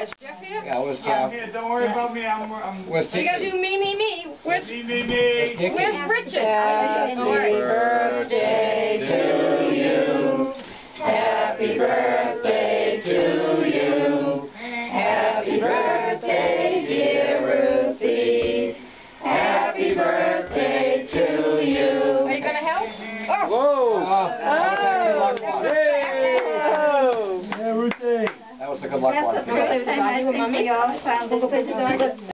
what? Is Jeff here? Yeah, where's I'm Jeff? here, don't worry about me, I'm, I'm. Where's So you gotta do me, me, me. Where's, Me, me, me. Dickie? where's Richard? Happy All right. birthday to you. Happy birthday to you. Happy birthday, dear Ruthie. Happy birthday to you. Are you gonna help? Oh, Whoa! Oh. That a good luck one. That's the first time I think we all found this.